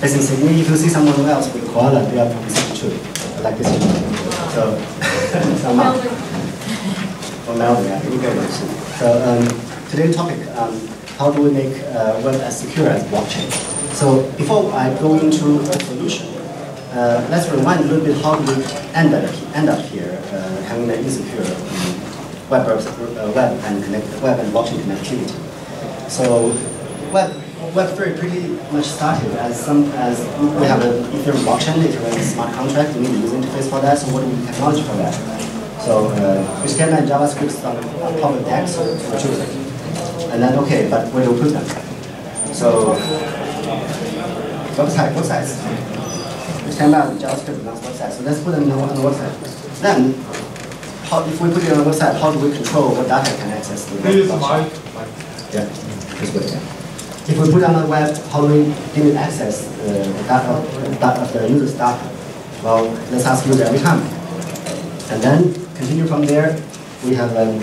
based in Sydney. If you see someone else with koala, they are from Sydney too, like this one. So, so Mark. From Melbourne, yeah. You go with So, um, today's topic, um, how do we make uh, web as secure as blockchain? So, before I go into the solution, uh, let's rewind a little bit how we end up, end up here, uh, having an insecure um, web, uh, web and connect, web and blockchain connectivity. So, web Web3 pretty much started as some as we have an Ethereum blockchain, Ethereum smart contract, we need a user interface for that, so what do we technology for that? So uh, we scan and JavaScript on, on top of DEX for choosing. And then okay, but where do we put them? So website, websites. We scan out JavaScript on website. So let's put them on the website. Then how, if we put it on the website, how do we control what data can access the website? Yeah, this way. Yeah. If we put on the web, how do we limit access uh, the data, data of the user's data? Well, let's ask user every time. And then continue from there, we have um,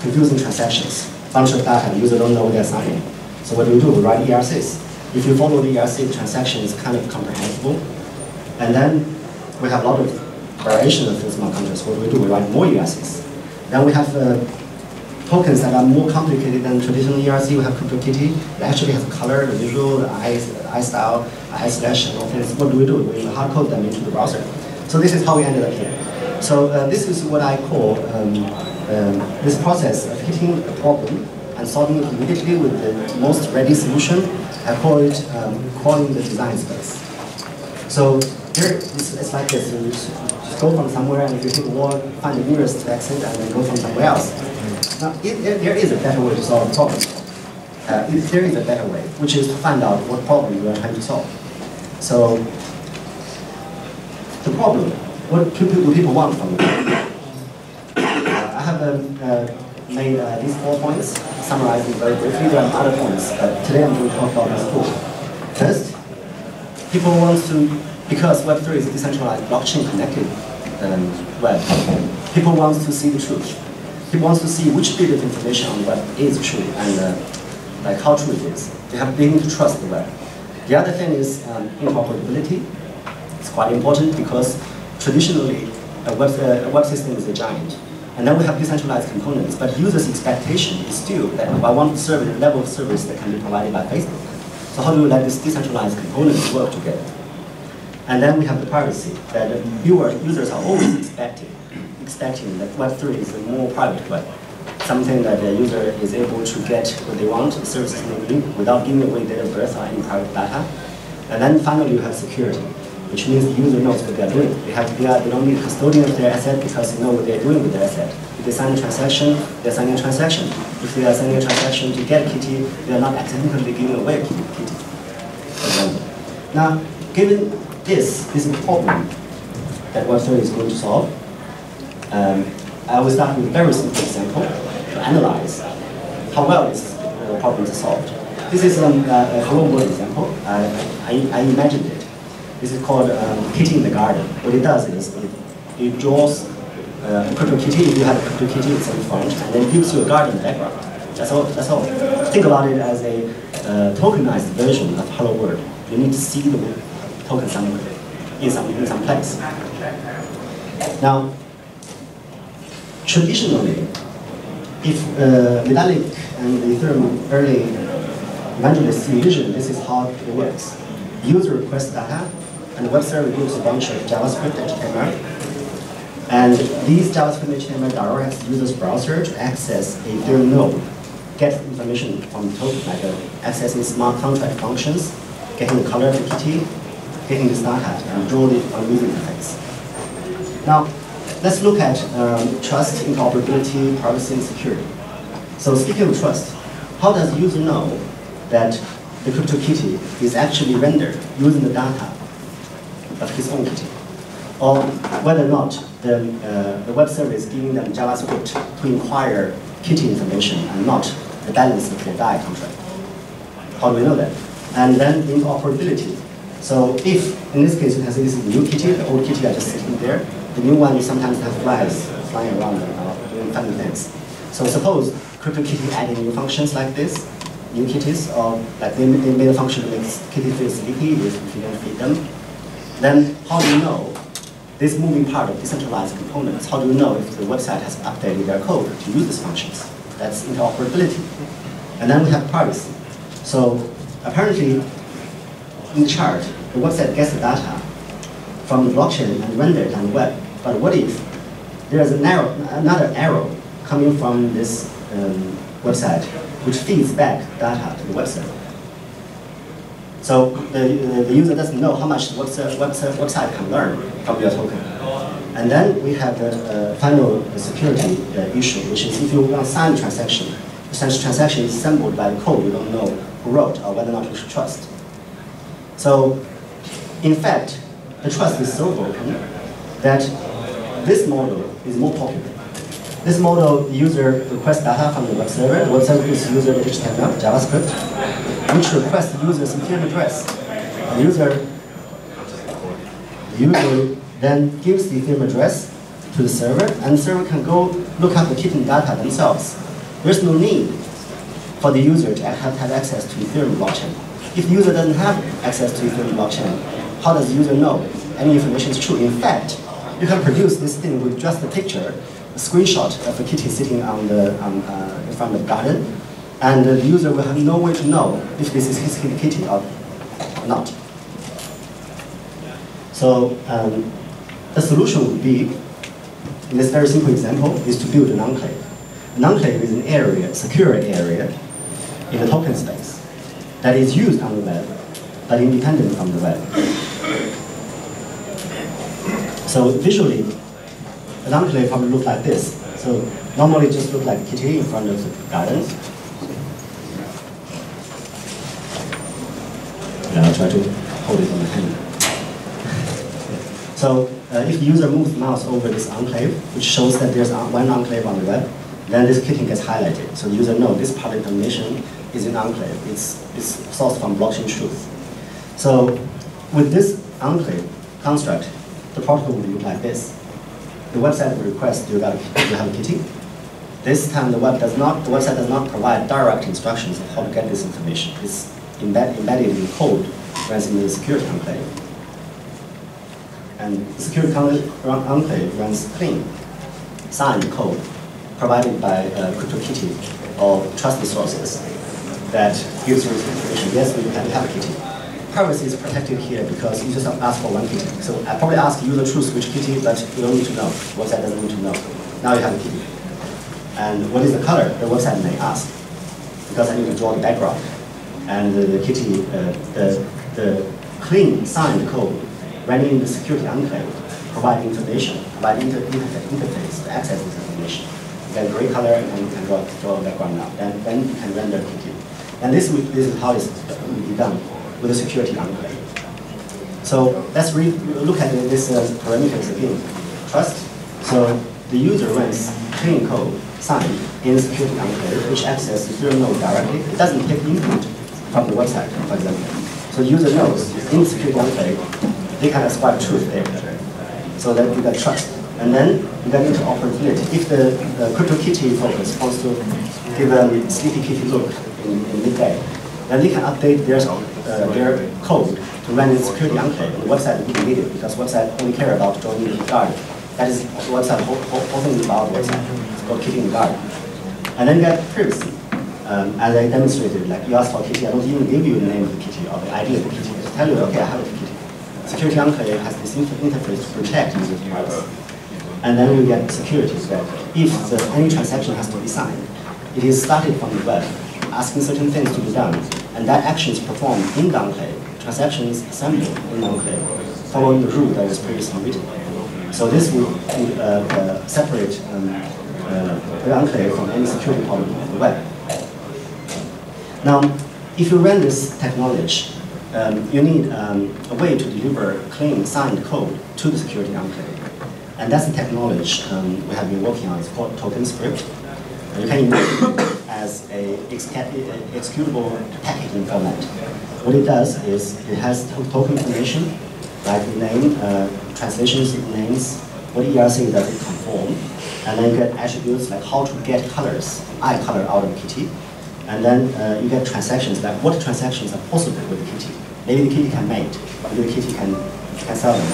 confusing transactions. Bunch of data, the user don't know what they're signing. So what do we do? We write ERCs. If you follow the ERC, the transaction is kind of comprehensible. And then we have a lot of variation of the smart contracts. What do we do? We write more ERCs. Then we have uh, tokens that are more complicated than traditional ERC. We have CryptoKitty. It actually has color, the visual, the eye, eye style, eye slash, and all things. What do we do? We hard code them into the browser. So this is how we ended up here. So uh, this is what I call um, um, this process of hitting a problem and solving it immediately with the most ready solution. I call it um, calling the design space. So here, it's, it's like this. You just go from somewhere, and if you hit the wall, find the nearest exit, and then go from somewhere else. Now, if, if there is a better way to solve a problem, uh, if there is a better way, which is to find out what problem you are trying to solve. So, the problem, what do people want from it? Uh, I have um, uh, made uh, these four points, summarizing very briefly. There are other points, but today I'm going to talk about these four. First, people want to, because Web3 is a decentralized blockchain connected um, web, people want to see the truth he wants to see which bit of information on the web is true and uh, like how true it is. They have beginning to trust the web. The other thing is um, interoperability. It's quite important because traditionally a web, uh, a web system is a giant. And then we have decentralized components, but users' expectation is still that I want service, the level of service that can be provided by Facebook. So how do we let these decentralized components work together? And then we have the privacy, that viewers, users are always expecting expecting that Web3 is a more private web, something that the user is able to get what they want, services need, without giving away date of birth or any private data. And then finally, you have security, which means the user knows what they're doing. They, have, they, are, they don't need custodian of their asset because they know what they're doing with their asset. If they sign a transaction, they're signing a transaction. If they are signing a transaction to get Kitty, they are not accidentally giving away Kitty. Now, given this, this problem that Web3 is going to solve, um, I will start with a very simple example to analyze how well this uh, problem is solved. This is um, a hello world example. I, I, imagined it. This is called um, Kitty in the Garden. What it does is it, it draws uh, a crypto kitty, you have a crypto kitty, it's in front, and then gives you a garden background. That's all. That's all. Think about it as a uh, tokenized version of Hello World. You need to see the token somewhere, in some in some place. Now, traditionally, if uh, and the Ethereum early evangelists envision this is how it works. User requests data, and the web server gives a bunch of JavaScript HTML. And these JavaScript HTML directs the user's browser to access a Ethereum node, get information from the token, like uh, accessing smart contract functions, getting the color of the kitty, getting this data, and draw on user interface. Now, Let's look at um, trust, interoperability, privacy, and security. So speaking of trust, how does the user know that the CryptoKitty is actually rendered using the data of his own kitty? Or whether or not the, uh, the web service giving them JavaScript to inquire kitty information and not the balance of the DAI contract. How do we know that? And then interoperability. So if, in this case, you can see this is new kitty, the old kitty are just sitting there. The new one sometimes have flies flying around uh, doing things. So suppose CryptoKitty adding new functions like this, new kitties, or like they, they made a function that makes kitty feel sleepy if you don't feed them. Then how do you know this moving part of decentralized components, how do you know if the website has updated their code to use these functions? That's interoperability. And then we have privacy. So apparently, in the chart, the website gets the data from the blockchain and rendered on the web. But what if there's an arrow, another arrow coming from this um, website, which feeds back data to the web server? So the, the user doesn't know how much the website, website, can learn from your token. And then we have the uh, final security uh, issue, which is if you want to sign a transaction, the transaction is assembled by the code, you don't know who wrote or whether or not you should trust. So, in fact, the trust is so broken that this model is more popular. This model, the user requests data from the web server, the web server gives user the HTML, JavaScript, which requests the user's Ethereum address. The user, the user then gives the Ethereum address to the server, and the server can go look up the kitten data themselves. There's no need for the user to have, have access to Ethereum blockchain. If the user doesn't have access to Ethereum blockchain, how does the user know any information is true? In fact, you can produce this thing with just a picture, a screenshot of a kitty sitting on the, um, uh, in front of the garden, and the user will have no way to know if this is his kitty or not. So um, the solution would be, in this very simple example, is to build an enclave. An enclave is an area, secure area, in the token space that is used on the web, but independent from the web. So visually, an enclave probably look like this. So normally it just look like kitty in front of the gardens. Yeah, I'll try to hold it on the hand. so uh, if the user moves mouse over this enclave, which shows that there's one enclave on the web, then this kitty gets highlighted. So the user knows this of information is in enclave. It's, it's sourced from blockchain truth. So with this enclave construct, the protocol would look like this. The website would request you, got, you have a kitty. This time the web does not, the website does not provide direct instructions of how to get this information. It's embed, embedded in code runs in the security enclave. And the security enclave runs clean, signed code provided by uh, CryptoKitty or trusted sources that gives you this information. Yes, we have a kitty. Privacy is protected here because you just ask for one kitty. So I probably ask you the truth which kitty, but you don't need to know. The website doesn't need to know. Now you have a kitty. And what is the color? The website may ask because I need to draw the background. And the, the kitty, uh, the, the clean signed code running in the security enclave provide information, provide inter interface, to access this information. You a gray color and you can draw, draw the background now. Then, then you can render the kitty. And this, this is how it's done with a security enclave. So let's look at this uh, parameters again. Trust. So the user runs clean code signed in the security enclave, which accesses the Ethereum node directly. It doesn't take input from the website, for example. So the user knows in the security enclave, they can ascribe truth there. So that you get trust. And then you get interoperability. If the, the CryptoKitty focus wants to give a sleepy kitty look in, in midday, then they can update their, uh, their code to run in security enclave. The website will be needed because website only care about joining the guard. That is website whole, whole, whole thing about website. It's called in the garden. And then you get privacy. Um, as I demonstrated, like you ask for kitty, I don't even give you the name of the kitty or the ID of the kitty. I just tell you, okay, I have a kitty. Security enclave has this interface to protect user privacy. And then you get security that if the, any transaction has to be signed, it is started from the web, asking certain things to be done, and that action is performed in enclave. Transaction is assembled in enclave, following the rule that was previously written. So this would uh, uh, separate um, uh, enclave from any security problem on the web. Now, if you run this technology, um, you need um, a way to deliver clean signed code to the security enclave. And that's the technology um, we have been working on. It's called TokenScript. You can imagine as a executable packaging format. What it does is it has token information like name, uh, translations names, what ERC does it conform, and then you get attributes like how to get colors, eye color out of kitty, and then uh, you get transactions like what transactions are possible with the kitty. Maybe the kitty can mate, maybe the kitty can, can sell them,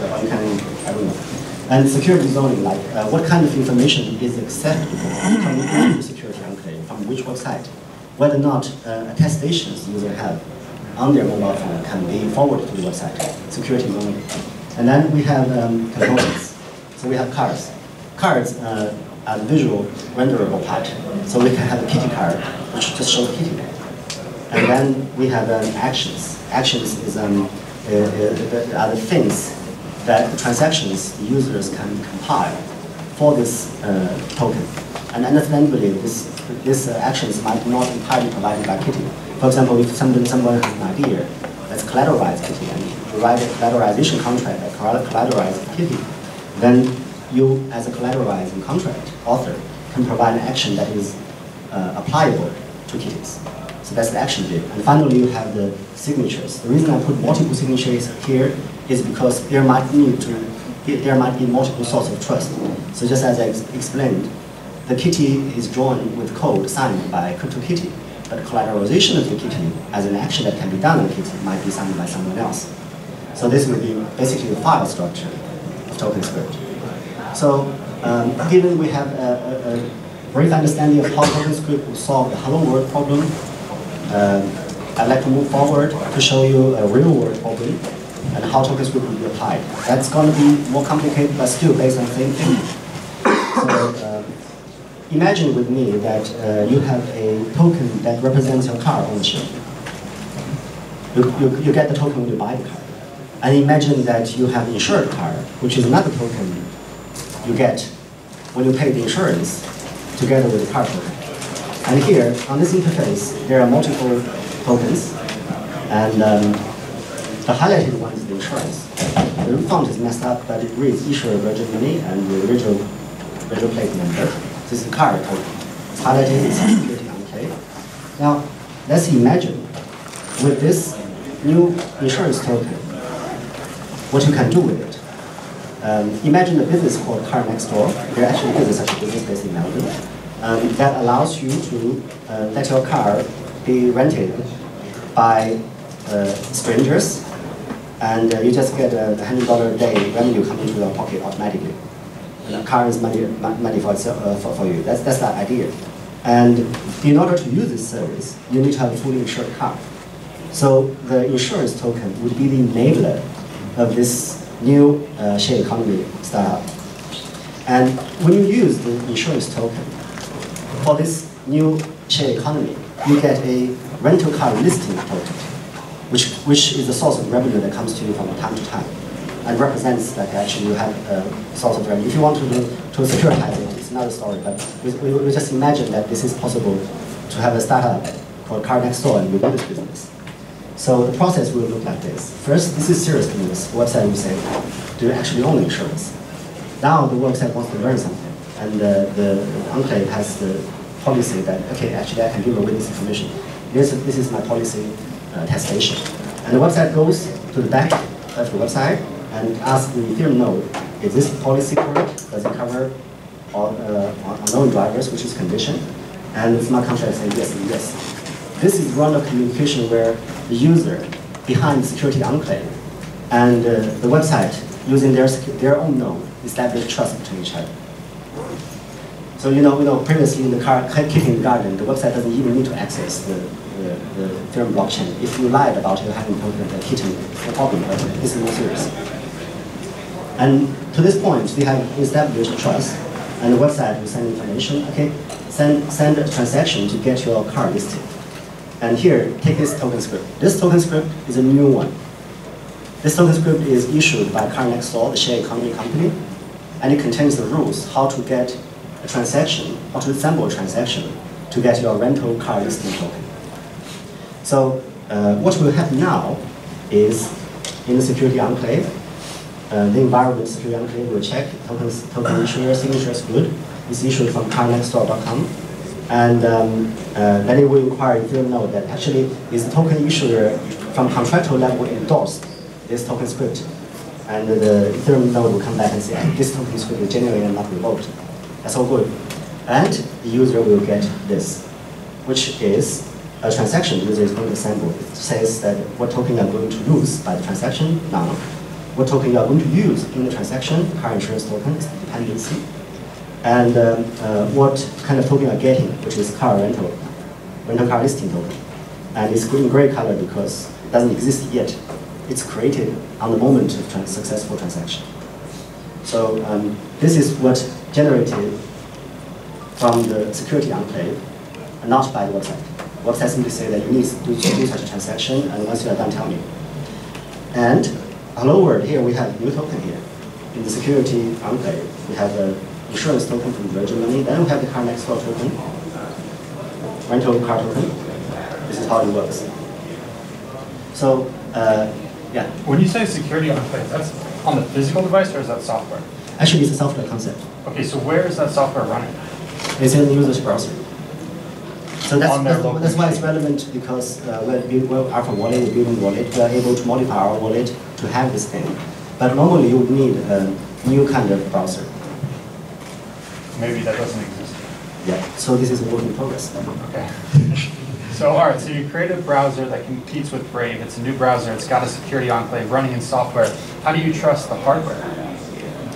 or you can, I don't know. And security zoning, like uh, what kind of information is acceptable from security enclave, from which website, whether or not uh, attestations user have on their mobile phone can be forwarded to the website, security zoning. And then we have um, components. So we have cards. Cards uh, are the visual renderable part. So we can have a kitty card, which just shows kitty. And then we have um, actions. Actions is um, uh, uh, are the things that transactions users can compile for this uh, token. And understandably, this, this uh, actions might not entirely provided by Kitty. For example, if someone, someone has an idea that's collateralized Kitty and write a collateralization contract that collateralizes Kitty, then you, as a collateralizing contract author, can provide an action that is uh, applicable to Kitties. So that's the action bit. And finally, you have the signatures. The reason I put multiple signatures here is because there might need to, there might be multiple sources of trust. So just as I ex explained, the kitty is drawn with code signed by CryptoKitty, but collateralization of the kitty as an action that can be done on kitty might be signed by someone else. So this would be basically the file structure of TokenScript. So um, given we have a, a, a, brief understanding of how TokenScript will solve the hello world problem, um, I'd like to move forward to show you a real world problem and how TokenScript will be applied. That's going to be more complicated, but still based on the same thing. So um, imagine with me that uh, you have a token that represents your car ownership. You, you, you get the token when you buy the car. And imagine that you have insured car, which is another token you get when you pay the insurance together with the car token. And here, on this interface, there are multiple tokens. And um, the highlighted one is the insurance. The font is messed up, but it reads issuer Virgin Money and the original original plate number. This is the card token. It's highlighted, it's security enclave. Now, let's imagine with this new insurance token, what you can do with it. Um, imagine a business called Car Next Door. There actually is such a business based in Melbourne. Um, that allows you to uh, let your car be rented by uh, strangers and uh, you just get a $100 a day revenue coming to your pocket automatically. And the car is money, money for, itself, uh, for, for you. That's, that's the idea. And in order to use this service, you need to have a fully insured car. So the insurance token would be the enabler of this new uh, share economy startup. And when you use the insurance token for this new share economy, you get a rental car listing token which, which is the source of revenue that comes to you from time to time and represents that actually you have a source of revenue. If you want to, to securitize it, it's another story, but we, we, we just imagine that this is possible to have a startup called Car Next Door and we do this business. So the process will look like this. First, this is serious business. Website will say, do you actually own insurance? Now the website wants to learn something, and uh, the, enclave has the policy that, okay, actually I can give away this information. This, this is my policy, uh, attestation. And the website goes to the back of the website and asks the Ethereum node, is this policy correct? Does it cover all uh, unknown drivers, which is condition? And the smart contract says yes and yes. This is run of communication where the user behind the security enclave and uh, the website using their, their own node establish trust between each other. So you know, you know, previously in the car, kicking garden, the website doesn't even need to access the the, the blockchain. If you lied about you having token that hidden, no problem, is more serious. And to this point, we have established trust, and the website will send information, okay, send, send a transaction to get your car listed. And here, take this token script. This token script is a new one. This token script is issued by Car Next Door, the share economy company, and it contains the rules how to get a transaction, or to assemble a transaction to get your rental car listing token. So uh, what will happen now is in the security enclave, uh, the environment security enclave will check tokens, token issuer signature is good. It's issued from carnextdoor.com. And um, uh, then it will inquire Ethereum node that actually is the token issuer from contractual level endorsed this token script. And the Ethereum node will come back and say, this token script is genuine and not revoked. That's all good. And the user will get this, which is a transaction user is going to assemble. It says that what token are going to lose by the transaction, now, What token you are going to use in the transaction, car insurance token, dependency. And um, uh, what kind of token you are getting, which is car rental, rental car listing token. And it's in gray color because it doesn't exist yet. It's created on the moment of trans successful transaction. So um, this is what generated from the security enclave, not by the website. Website simply say that you need to do such a transaction, and once you are done, tell me. And hello world, here we have new token here. In the security enclave, we have the insurance token from Virgin Money, then we have the car next door token, rental car token. This is how it works. So, uh, yeah. When you say security enclave, that's on the physical device or is that software? Actually, it's a software concept. Okay, so where is that software running? It's in the user's browser. So that's, that's, that's why it's relevant because uh, building well, AlphaWallet, we're building wallet, we are able to modify our wallet to have this thing. But normally you would need a new kind of browser. Maybe that doesn't exist. Yeah. So this is a work in progress. Okay. So, all right, so you create a browser that competes with Brave. It's a new browser. It's got a security enclave running in software. How do you trust the hardware?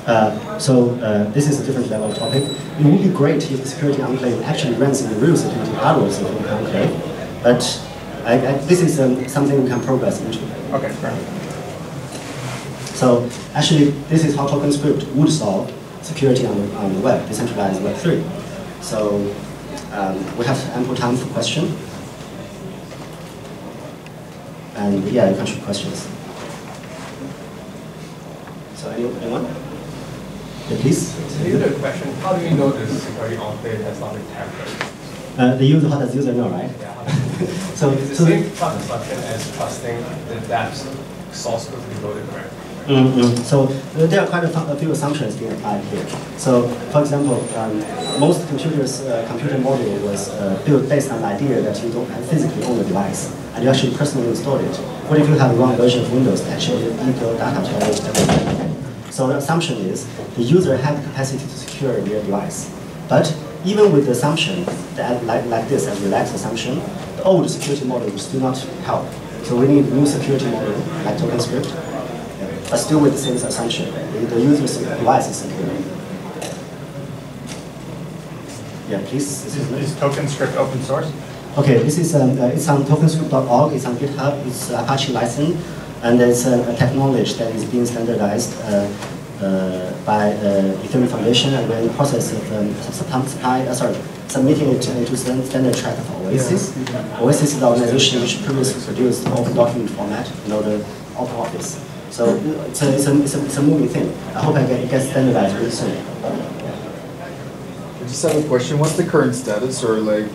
Uh, so uh, this is a different level of topic. It would be great if the security enclave actually runs in the real security hardware security enclave, but I, I, this is um, something we can progress into. Okay, fair enough. So actually, this is how token script would solve security on the, on the web, decentralized Web 3. So um, we have ample time for question. And yeah, you can shoot questions. So anyone? So here's a question, how do you know the security enclave has not been tampered? Uh, the user, how does the user know, right? Yeah, So, It's the so same assumption as trusting that that source code to be loaded correctly. Mm-hmm. So uh, there are quite a, a few assumptions being applied here. So, for example, um, most computers, uh, computer model was uh, built based on the idea that you don't have physically own the device and you actually personally install it. What if you have the wrong version of Windows that actually leak your data to? So the assumption is the user had the capacity to secure their device. But even with the assumption that like, like this, a relaxed assumption, the old security model will still not help. So we need new security model like token script but still with the same assumption. The, the user's device is secure. Yeah, please. Is, is TokenScript open source? Okay, this is um, uh, it's on tokenscript.org. It's on GitHub. It's Apache license, and it's a, a technology that is being standardized uh, uh, by uh, Ethereum Foundation, and we're in the process of um, supply, uh, sorry, submitting it to, stan- standard track of Oasis. Oasis is the organization which previously produced open document format, you know, the open office. So it's a, it's a, it's a, it's a moving thing. I hope I get, it gets standardized really soon. I just have a question. What's the current status, or like,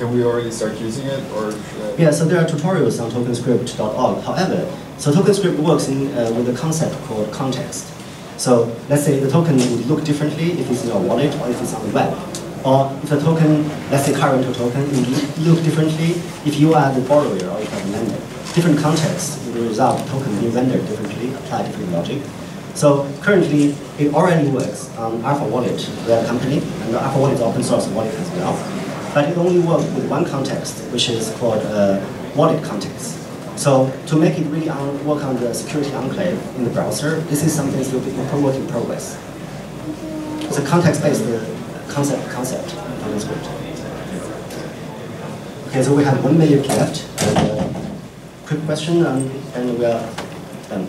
can we already start using it, or? Yeah, so there are tutorials on tokenscript.org. However, so TokenScript works in, uh, with a concept called context. So let's say the token would look differently if it's in your wallet or if it's on the web. Or if the token, let's say current token, would look differently if you are the borrower or if you are the lender. Different contexts will result token being rendered differently, apply different logic. So currently, it already works on AlphaWallet, the company, and AlphaWallet is open source wallet as well. But it only works with one context, which is called uh, wallet context. So to make it really on, work on the security enclave in the browser, this is something still being work in progress. It's a context-based uh, concept concept on the script. Okay, so we have one minute left. And, uh, quick question, and then we are done.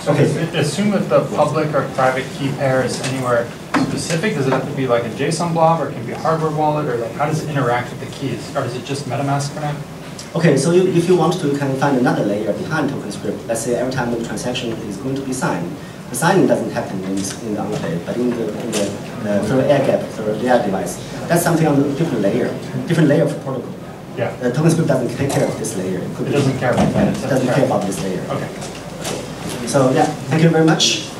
So Okay. assume that the public or private key pair is anywhere specific. Does it have to be like a JSON blob or can it be a hardware wallet or like how does it interact with the keys? Or is it just MetaMask for now? Okay, so you, if you want to, you can find another layer behind TokenScript. Let's say every time the transaction is going to be signed. The signing doesn't happen in, in the enclave, but in the, in the uh, through air gap, through the air device. That's something on a different layer, different layer of protocol. Yeah. Uh, TokenScript doesn't take care of this layer. could It doesn't care about that. It doesn't care about this layer. Okay. So yeah, thank you very much.